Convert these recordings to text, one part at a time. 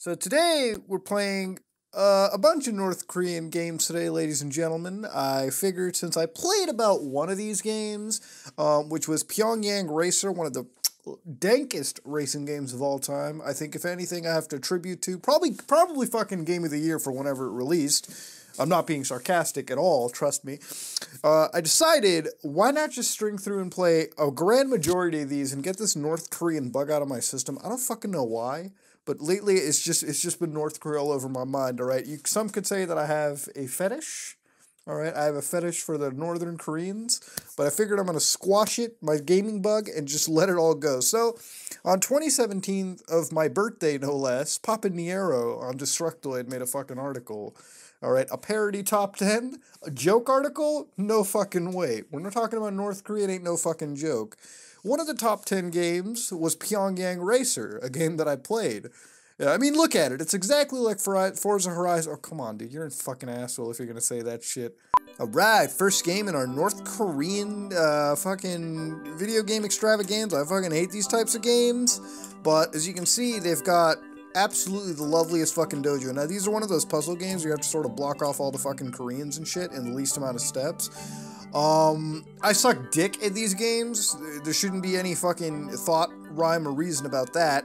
So today we're playing uh, a bunch of North Korean games today, ladies and gentlemen. I figured since I played about one of these games, um, which was Pyongyang Racer, one of the dankest racing games of all time. I think if anything, I have to attribute to probably probably fucking game of the year for whenever it released. I'm not being sarcastic at all, trust me. Uh, I decided why not just string through and play a grand majority of these and get this North Korean bug out of my system. I don't fucking know why. But lately, it's just it's just been North Korea all over my mind. All right, you some could say that I have a fetish. All right, I have a fetish for the Northern Koreans, but I figured I'm gonna squash it, my gaming bug, and just let it all go. So, on 2017 of my birthday, no less, Papa Niero on Destructoid made a fucking article. All right, a parody top 10, a joke article? No fucking way. When we're talking about North Korea, it ain't no fucking joke. One of the top 10 games was Pyongyang Racer, a game that I played. I mean, look at it. It's exactly like Forza Horizon. Oh, come on, dude. You're a fucking asshole if you're to say that shit. All right, first game in our North Korean uh, fucking video game extravaganza. I fucking hate these types of games. But as you can see, they've got absolutely the loveliest fucking dojo. Now, these are one of those puzzle games where you have to sort of block off all the fucking Koreans and shit in the least amount of steps. Um, I suck dick at these games. There shouldn't be any fucking thought, rhyme, or reason about that.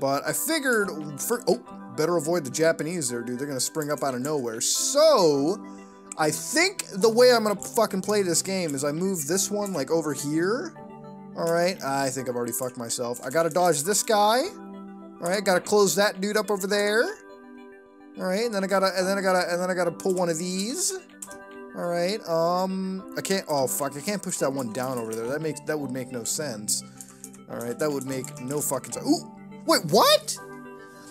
But I figured, for, oh, better avoid the Japanese there, dude. They're gonna spring up out of nowhere. So, I think the way I'm gonna fucking play this game is I move this one, like, over here. Alright, I think I've already fucked myself. I gotta dodge this guy. Alright, gotta close that dude up over there. Alright, and then I gotta, and then I gotta, and then I gotta pull one of these. All right. Um, I can't. Oh fuck! I can't push that one down over there. That makes that would make no sense. All right, that would make no fucking sense. Ooh, wait, what?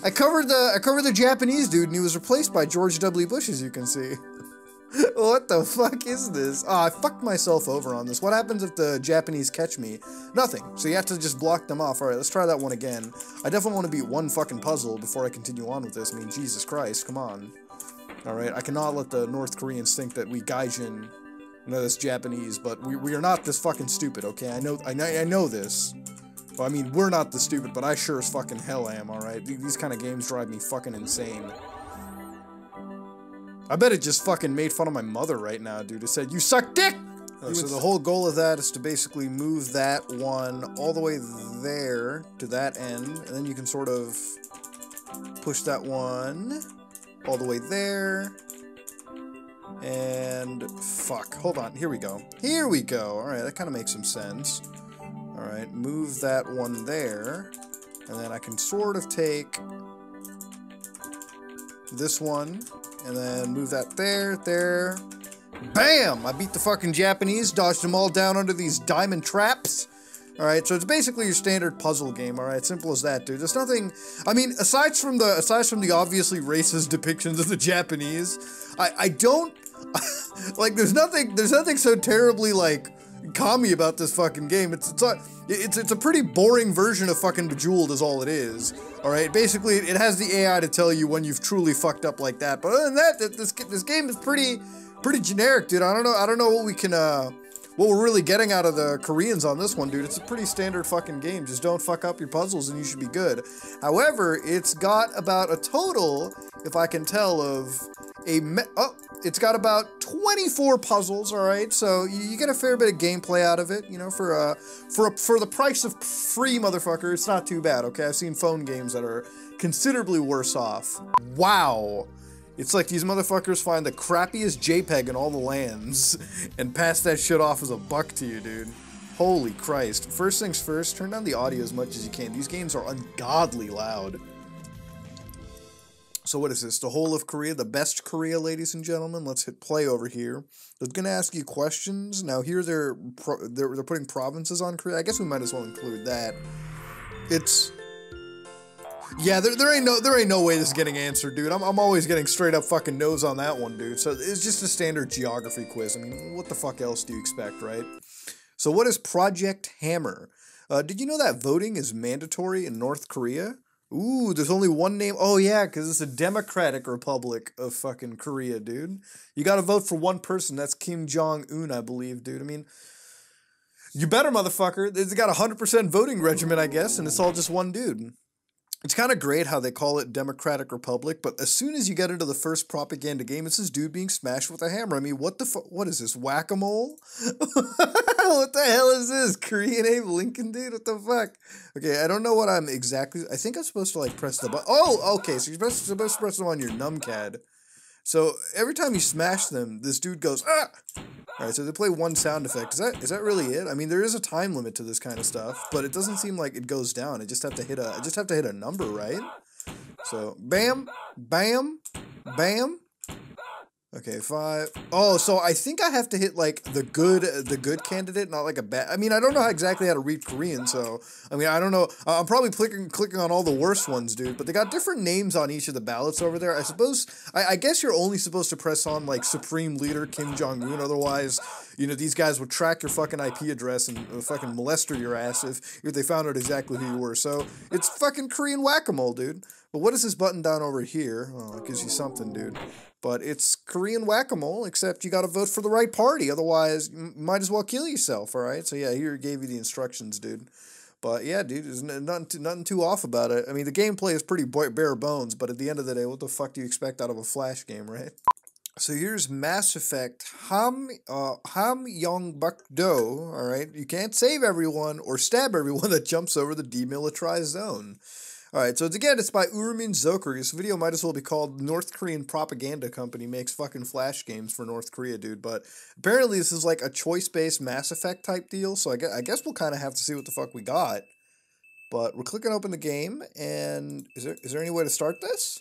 I covered the I covered the Japanese dude, and he was replaced by George W. Bush, as you can see. what the fuck is this? Oh, I fucked myself over on this. What happens if the Japanese catch me? Nothing. So you have to just block them off. All right, let's try that one again. I definitely want to beat one fucking puzzle before I continue on with this. I mean, Jesus Christ, come on. Alright, I cannot let the North Koreans think that we Gaijin I know this Japanese, but we, we are not this fucking stupid, okay? I know I know, I know this. Well, I mean, we're not the stupid, but I sure as fucking hell am, alright? These kind of games drive me fucking insane. I bet it just fucking made fun of my mother right now, dude. It said, you suck dick! Oh, so the whole goal of that is to basically move that one all the way there to that end, and then you can sort of push that one all the way there. And fuck, hold on, here we go. Here we go. All right, that kind of makes some sense. All right, move that one there. And then I can sort of take this one and then move that there, there. Bam! I beat the fucking Japanese, dodged them all down under these diamond traps. Alright, so it's basically your standard puzzle game, alright? Simple as that, dude. There's nothing I mean, aside from the aside from the obviously racist depictions of the Japanese, I, I don't like there's nothing there's nothing so terribly like commie about this fucking game. It's it's a, it's it's a pretty boring version of fucking Bejeweled is all it is. All right, basically it has the AI to tell you when you've truly fucked up like that. But other than that, this this game is pretty pretty generic, dude. I don't know I don't know what we can uh what we're really getting out of the Koreans on this one, dude. It's a pretty standard fucking game. Just don't fuck up your puzzles and you should be good. However, it's got about a total, if I can tell, of a oh, it's got about 24 puzzles. All right, so you, get a fair bit of gameplay out of it. You know, for uh for a, for the price of free, motherfucker, it's not too bad. Okay, I've seen phone games that are considerably worse off. Wow. It's like these motherfuckers find the crappiest JPEG in all the lands and pass that shit off as a buck to you, dude. Holy Christ. First things first, turn down the audio as much as you can. These games are ungodly loud. So what is this? The whole of Korea? The best Korea, ladies and gentlemen? Let's hit play over here. They're going to ask you questions. Now here they're, they're, they're putting provinces on Korea. I guess we might as well include that. It's yeah, there, there ain't no there ain't no way this is getting answered, dude. I'm, I'm always getting straight up fucking nose on that one, dude. So it's just a standard geography quiz. I mean, what the fuck else do you expect, right? So what is Project Hammer? Uh, did you know that voting is mandatory in North Korea? Ooh, there's only one name. Oh yeah, because it's a democratic republic of fucking Korea, dude. You got to vote for one person. That's Kim Jong Un, I believe, dude. I mean, you better, motherfucker. It's got a hundred percent voting regimen, I guess, and it's all just one dude. It's kind of great how they call it Democratic Republic, but as soon as you get into the first propaganda game, it's this dude being smashed with a hammer. I mean, what the fuck? What is this? Whack a mole? what the hell is this? Korean Abe Lincoln, dude? What the fuck? Okay, I don't know what I'm exactly. I think I'm supposed to like press the button. Oh, okay. So you're supposed to, supposed to press them on your numpad. So every time you smash them, this dude goes ah. All right, so they play one sound effect. Is that is that really it? I mean, there is a time limit to this kind of stuff, but it doesn't seem like it goes down. I just have to hit a I just have to hit a number, right? So bam, bam, bam. Okay, five. Oh, so I think I have to hit like the good, the good candidate, not like a bad. I mean, I don't know exactly how to read Korean, so I mean, I don't know. I'm probably clicking, clicking on all the worst ones, dude. But they got different names on each of the ballots over there. I suppose, I, I guess you're only supposed to press on like Supreme Leader Kim Jong Un. Otherwise, you know, these guys would track your fucking IP address and uh, fucking molester your ass if if they found out exactly who you were. So it's fucking Korean whack a mole, dude. But what is this button down over here? Oh, it gives you something, dude. But it's Korean whack a mole, except you got to vote for the right party. Otherwise, you might as well kill yourself, all right? So, yeah, here gave you the instructions, dude. But yeah, dude, there's nothing too, nothing too off about it. I mean, the gameplay is pretty bare bones, but at the end of the day, what the fuck do you expect out of a Flash game, right? So here's Mass Effect Ham uh, Ham Yong Bak Do. All right, you can't save everyone or stab everyone that jumps over the demilitarized zone. Alright, so it's again, it's by Uriminzokkiri. This video might as well be called North Korean Propaganda Company makes fucking flash games for North Korea, dude. But apparently this is like a choice-based Mass Effect type deal, so I guess, I guess we'll kind of have to see what the fuck we got. But we're clicking open the game, and is there is there any way to start this?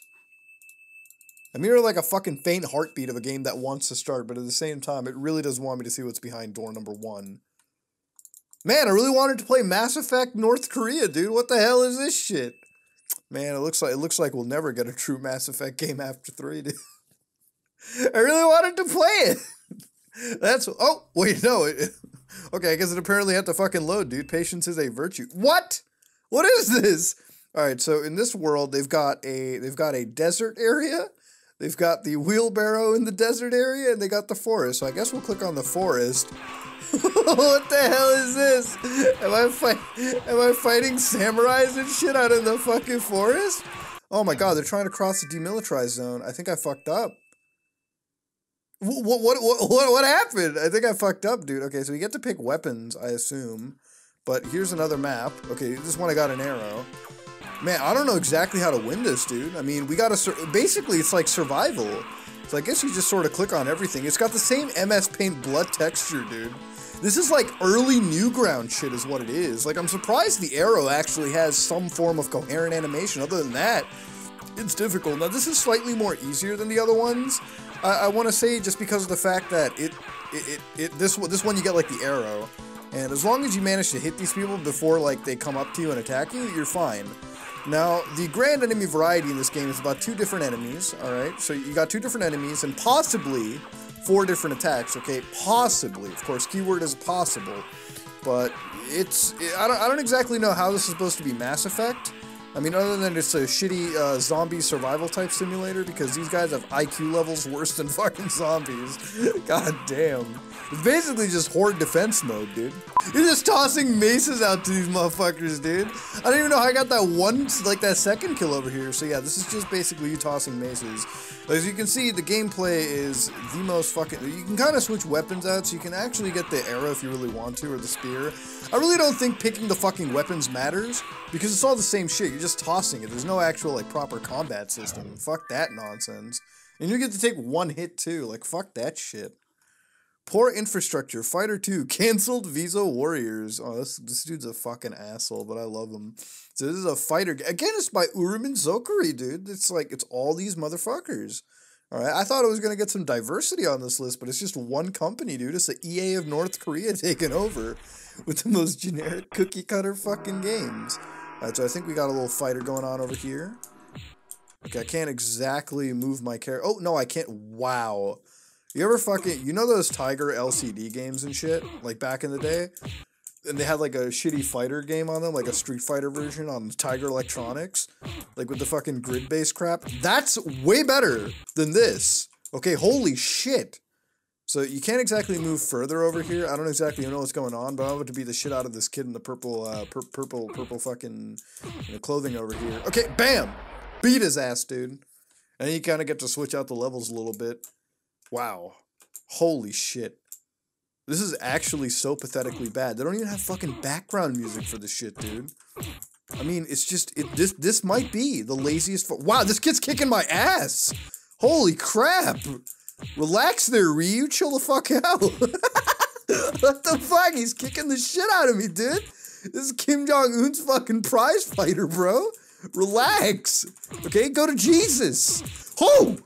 I'm hearing like a fucking faint heartbeat of a game that wants to start, but at the same time, it really does want me to see what's behind door number one. Man, I really wanted to play Mass Effect North Korea, dude. What the hell is this shit? Man, it looks like it looks like we'll never get a true Mass Effect game after three, dude. I really wanted to play it. That's oh wait no. It, okay, I guess it apparently had to fucking load, dude. Patience is a virtue. What? What is this? All right, so in this world, they've got a they've got a desert area. They've got the wheelbarrow in the desert area, and they got the forest. So I guess we'll click on the forest. What the hell is this? Am I fight? Am I fighting samurais and shit out in the fucking forest? Oh my god, they're trying to cross the demilitarized zone. I think I fucked up. What what what what what happened? I think I fucked up, dude. Okay, so we get to pick weapons, I assume. But here's another map. Okay, this one I got an arrow. Man, I don't know exactly how to win this, dude. I mean, we gotta basically it's like survival. So I guess you just sort of click on everything. It's got the same MS Paint blood texture, dude. This is like early Newground shit is what it is. Like, I'm surprised the arrow actually has some form of coherent animation. Other than that, it's difficult. Now, this is slightly more easier than the other ones. I, I want to say just because of the fact that it, it, it, it, this, this one you get like the arrow. And as long as you manage to hit these people before like they come up to you and attack you, you're fine. Now, the grand enemy variety in this game is about two different enemies, alright? So you got two different enemies, and possibly four different attacks, okay? Possibly. Of course, keyword is possible. But it's... I don't, I don't exactly know how this is supposed to be Mass Effect. I mean, other than it's a shitty uh, zombie survival type simulator, because these guys have IQ levels worse than fucking zombies. God damn. Basically just horde defense mode, dude. You're just tossing maces out to these motherfuckers, dude. I don't even know how I got that one, like that second kill over here. So yeah, this is just basically you tossing maces. As you can see, the gameplay is the most fucking... You can kind of switch weapons out, so you can actually get the arrow if you really want to, or the spear. I really don't think picking the fucking weapons matters, because it's all the same shit. You're just tossing it. There's no actual, like, proper combat system. Fuck that nonsense. And you get to take one hit, too. Like, fuck that shit. Poor infrastructure. Fighter 2. Cancelled Visa Warriors. Oh, this, this dude's a fucking asshole, but I love him. So this is a fighter. Again, it's by Uriminzokkiri, dude. It's like, it's all these motherfuckers. All right, I thought I was going to get some diversity on this list, but it's just one company, dude. It's the EA of North Korea taking over with the most generic cookie cutter fucking games. All right, so I think we got a little fighter going on over here. Okay, I can't exactly move my character. Oh, no, I can't. Wow. You ever fucking, you know those Tiger LCD games and shit? Like back in the day? And they had like a shitty fighter game on them, like a Street Fighter version on Tiger Electronics? Like with the fucking grid based crap? That's way better than this. Okay, holy shit. So you can't exactly move further over here. I don't exactly know what's going on, but I'm about to beat the shit out of this kid in the purple, uh, pur purple, purple fucking you know, clothing over here. Okay, bam! Beat his ass, dude. And you kind of get to switch out the levels a little bit. Wow. Holy shit. This is actually so pathetically bad. They don't even have fucking background music for this shit, dude. I mean, it's just it, this. This might be the laziest. wow, this kid's kicking my ass. Holy crap! Relax there, Ryu. Chill the fuck out. what the fuck? He's kicking the shit out of me, dude. This is Kim Jong Un's fucking prize fighter, bro. Relax. Okay, go to Jesus. Oh,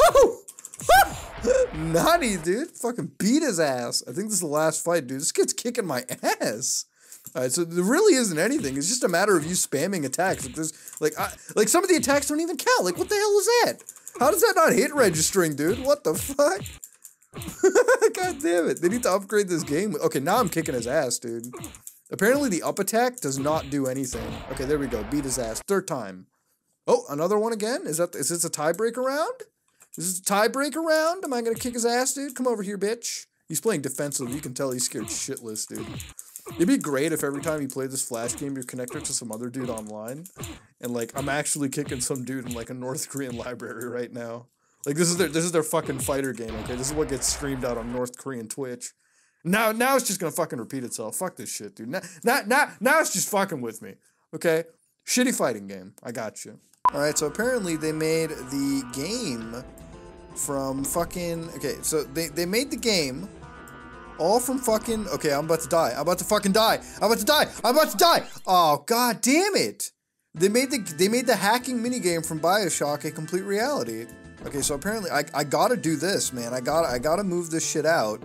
oh. Nani, dude. Fucking beat his ass. I think this is the last fight, dude. This kid's kicking my ass. All right, so there really isn't anything. It's just a matter of you spamming attacks. Like there's like I, like some of the attacks don't even count. Like what the hell is that? How does that not hit registering, dude? What the fuck? God damn it. They need to upgrade this game. Okay, now I'm kicking his ass, dude. Apparently the up attack does not do anything. Okay, there we go. Beat his ass. Third time. Oh, another one again? Is that is this a tiebreaker round? Is this a tiebreaker round? Am I gonna kick his ass, dude? Come over here, bitch. He's playing defensive. You can tell he's scared shitless, dude. It'd be great if every time you play this flash game, you connect it to some other dude online, and like I'm actually kicking some dude in like a North Korean library right now. Like this is their this is their fucking fighter game. Okay, this is what gets streamed out on North Korean Twitch. Now now it's just gonna fucking repeat itself. Fuck this shit, dude. Now now now, now it's just fucking with me. Okay, shitty fighting game. I got you. All right, so apparently they made the game from fucking okay. So they they made the game all from fucking... Okay, I'm about to die. I'm about to fucking die. I'm about to die. I'm about to die. Oh, god damn it. They made the they made the hacking minigame from Bioshock a complete reality. Okay, so apparently I, I gotta do this, man. I gotta I gotta move this shit out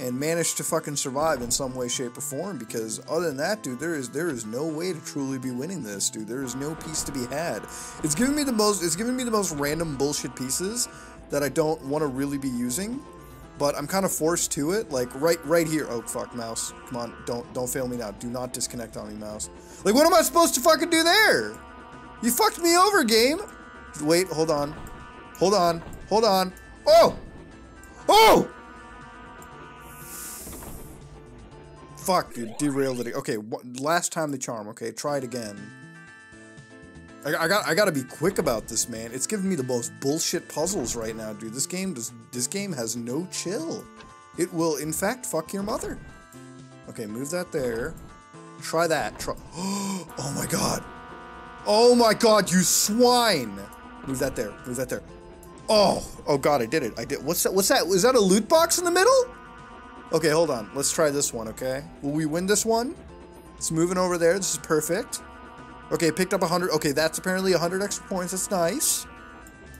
and manage to fucking survive in some way, shape, or form. Because other than that, dude, there is there is no way to truly be winning this, dude. There is no piece to be had. It's giving me the most it's giving me the most random bullshit pieces that I don't want to really be using but I'm kind of forced to it. Like right, right here. Oh fuck, mouse. Come on, don't, don't fail me now. Do not disconnect on me, mouse. Like, what am I supposed to fucking do there? You fucked me over, game. Wait, hold on, hold on, hold on. Oh, oh. Fuck, dude, derailed it. Okay, last time the charm. Okay, try it again. I, I got I gotta be quick about this, man. It's giving me the most bullshit puzzles right now, dude. This game does this game has no chill. It will, in fact, fuck your mother. Okay, move that there. Try that. Try. Oh my god. Oh my god, you swine. Move that there. Move that there. Oh, oh god, I did it. I did. What's that? What's that? Is that a loot box in the middle? Okay, hold on. Let's try this one, okay? Will we win this one? It's moving over there. This is perfect. Okay, picked up 100. Okay, that's apparently 100 extra points. That's nice.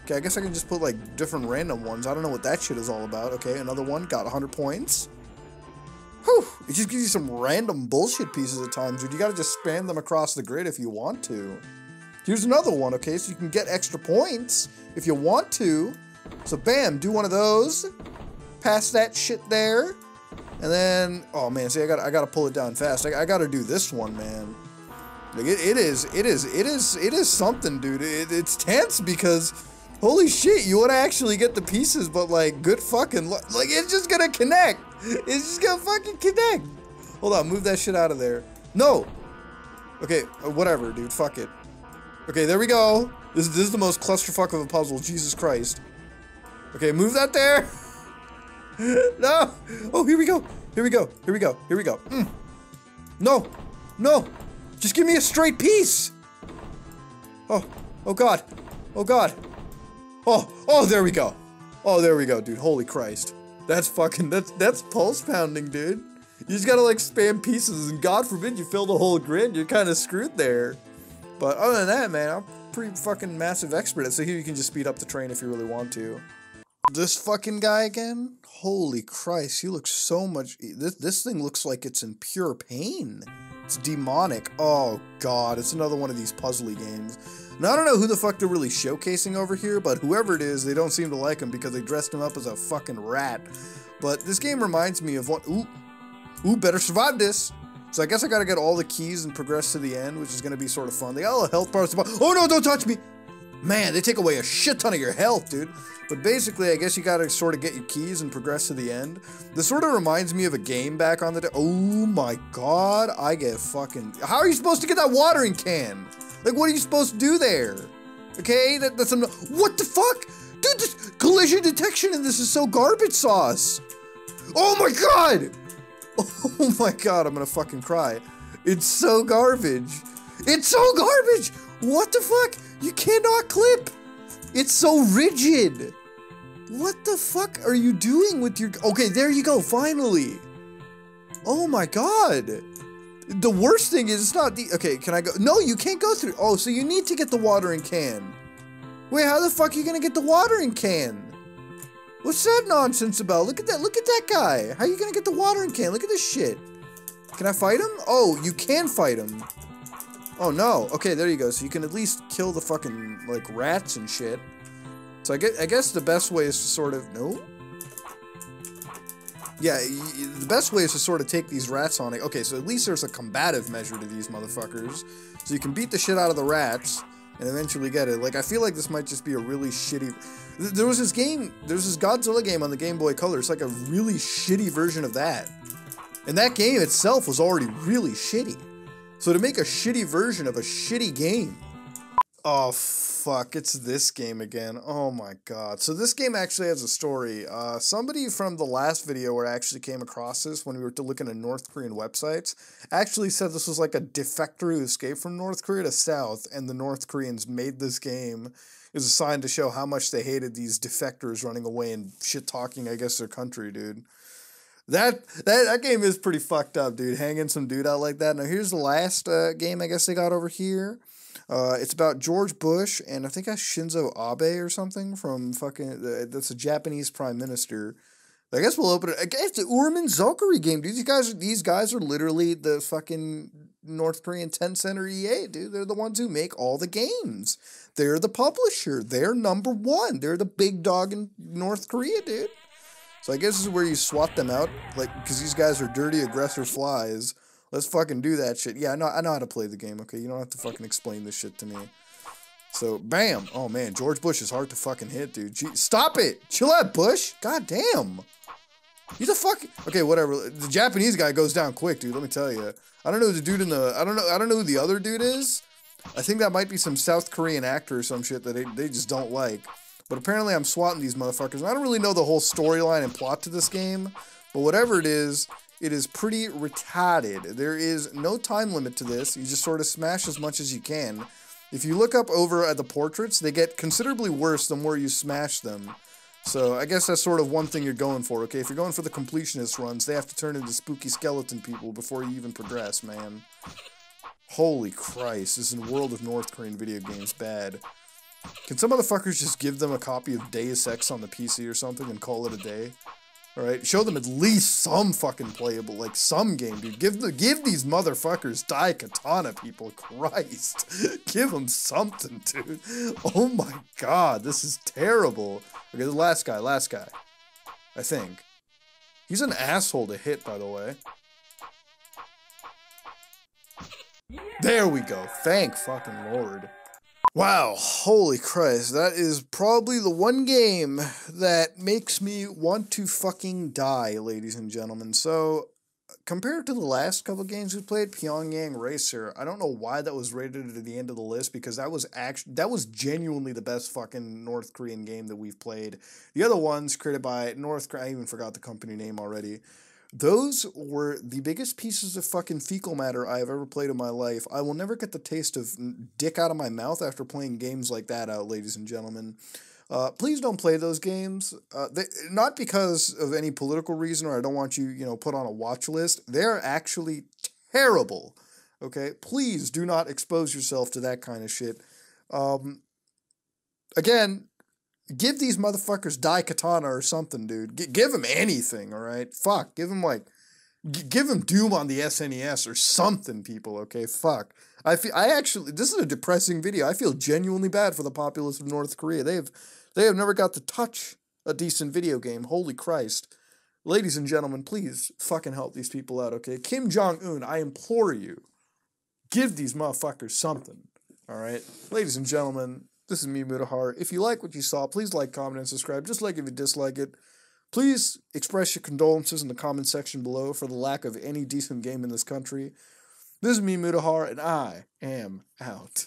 Okay, I guess I can just put, like, different random ones. I don't know what that shit is all about. Okay, another one. Got 100 points. Whew. It just gives you some random bullshit pieces at times, dude. You gotta just spam them across the grid if you want to. Here's another one, okay? So you can get extra points if you want to. So bam, do one of those. Pass that shit there. And then, oh man, see, I gotta, I gotta pull it down fast. I, I gotta do this one, man. Like it, it is, it is, it is, it is something, dude. It, it's tense because, holy shit, you want to actually get the pieces, but like, good fucking, like, it's just gonna connect. It's just gonna fucking connect. Hold on, move that shit out of there. No. Okay, uh, whatever, dude. Fuck it. Okay, there we go. This, this is the most clusterfuck of a puzzle. Jesus Christ. Okay, move that there. no. Oh, here we go. Here we go. Here we go. Here we go. Mm. No. No. Just give me a straight piece! Oh, oh god. Oh god. Oh, oh, there we go. Oh, there we go, dude. Holy Christ. That's fucking, that's, that's pulse pounding, dude. You just gotta like spam pieces and god forbid you fill the whole grid, you're kind of screwed there. But other than that, man, I'm pretty fucking massive expert at so here you can just speed up the train if you really want to. This fucking guy again? Holy Christ, he looks so much, this, this thing looks like it's in pure pain. It's demonic. Oh god, it's another one of these puzzly games. Now I don't know who the fuck they're really showcasing over here, but whoever it is, they don't seem to like him because they dressed him up as a fucking rat. But this game reminds me of what- ooh, ooh, better survive this. So I guess I gotta get all the keys and progress to the end, which is gonna be sort of fun. They got all the health bars. Oh no, don't touch me! Man, they take away a shit ton of your health, dude. But basically, I guess you gotta sort of get your keys and progress to the end. This sort of reminds me of a game back on the day. Oh my god, I get fucking. How are you supposed to get that watering can? Like, what are you supposed to do there? Okay, that, that's some. What the fuck? Dude, this collision detection in this is so garbage sauce. Oh my god! Oh my god, I'm gonna fucking cry. It's so garbage. It's so garbage! What the fuck? You cannot clip! It's so rigid! What the fuck are you doing with your- Okay, there you go, finally! Oh my god! The worst thing is it's not the- Okay, can I go- No, you can't go through- Oh, so you need to get the watering can. Wait, how the fuck are you gonna get the watering can? What's that nonsense about? Look at that, look at that guy. How are you gonna get the watering can? Look at this shit. Can I fight him? Oh, you can fight him. Oh no. Okay, there you go. So you can at least kill the fucking like rats and shit. So I get I guess the best way is to sort of no. Yeah, the best way is to sort of take these rats on it. Okay, so at least there's a combative measure to these motherfuckers. So you can beat the shit out of the rats and eventually get it. Like I feel like this might just be a really shitty there was this game, there's this Godzilla game on the Game Boy Color. It's like a really shitty version of that. And that game itself was already really shitty. So to make a shitty version of a shitty game. Oh fuck, it's this game again. Oh my god. So this game actually has a story. Uh, somebody from the last video where I actually came across this when we were looking at North Korean websites actually said this was like a defector who escaped from North Korea to South and the North Koreans made this game is a sign to show how much they hated these defectors running away and shit talking, I guess, their country, dude. That, that that game is pretty fucked up, dude. Hanging some dude out like that. Now here's the last uh, game I guess they got over here. Uh, it's about George Bush and I think that's Shinzo Abe or something from fucking. Uh, that's a Japanese prime minister. I guess we'll open it. I guess the Urman Valkyrie game, dude. These guys, these guys are literally the fucking North Korean Ten Center EA, dude. They're the ones who make all the games. They're the publisher. They're number one. They're the big dog in North Korea, dude. So I guess this is where you swap them out, like, because these guys are dirty aggressor flies. Let's fucking do that shit. Yeah, I know, I know how to play the game, okay? You don't have to fucking explain this shit to me. So, bam. Oh, man, George Bush is hard to fucking hit, dude. Gee, stop it. Chill out, Bush. God damn. You the fuck? Okay, whatever. The Japanese guy goes down quick, dude. Let me tell you. I don't know who the dude in the. I don't know. I don't know who the other dude is. I think that might be some South Korean actor or some shit that they, they just don't like. But apparently, I'm swatting these motherfuckers. And I don't really know the whole storyline and plot to this game. But whatever it is, it is pretty retarded. There is no time limit to this. You just sort of smash as much as you can. If you look up over at the portraits, they get considerably worse the more you smash them. So I guess that's sort of one thing you're going for, okay? If you're going for the completionist runs, they have to turn into spooky skeleton people before you even progress, man. Holy Christ, this is the world of North Korean video games bad. Can some motherfuckers just give them a copy of Deus Ex on the PC or something and call it a day? Alright, show them at least some fucking playable, like some game, dude. Give the give these motherfuckers Daikatana people. Christ. give them something, dude. Oh my god, this is terrible. Okay, the last guy, last guy. I think. He's an asshole to hit, by the way. There we go. Thank fucking lord. Wow, holy Christ, that is probably the one game that makes me want to fucking die, ladies and gentlemen. So, compared to the last couple games we played, Pyongyang Racer, I don't know why that was rated at the end of the list because that was actually that was genuinely the best fucking North Korean game that we've played. The other ones created by North Korea, I even forgot the company name already. Those were the biggest pieces of fucking fecal matter I have ever played in my life. I will never get the taste of dick out of my mouth after playing games like that out, ladies and gentlemen. Uh, please don't play those games. Uh, they, not because of any political reason or I don't want you, you know, put on a watch list. They're actually terrible. Okay? Please do not expose yourself to that kind of shit. Um, again, give these motherfuckers Daikatana or something, dude. G- give them anything, all right? Fuck. Give them like, g- give them Doom on the SNES or something, people. Okay, fuck. I feel I actually this is a depressing video. I feel genuinely bad for the populace of North Korea. They have they have never got to touch a decent video game. Holy Christ. Ladies and gentlemen, please fucking help these people out, okay? Kim Jong Un, I implore you, give these motherfuckers something. All right, ladies and gentlemen, This is me, Mutahar. If you like what you saw, please like, comment, and subscribe. Just like if you dislike it. Please express your condolences in the comment section below for the lack of any decent game in this country. This is me, Mutahar, and I am out.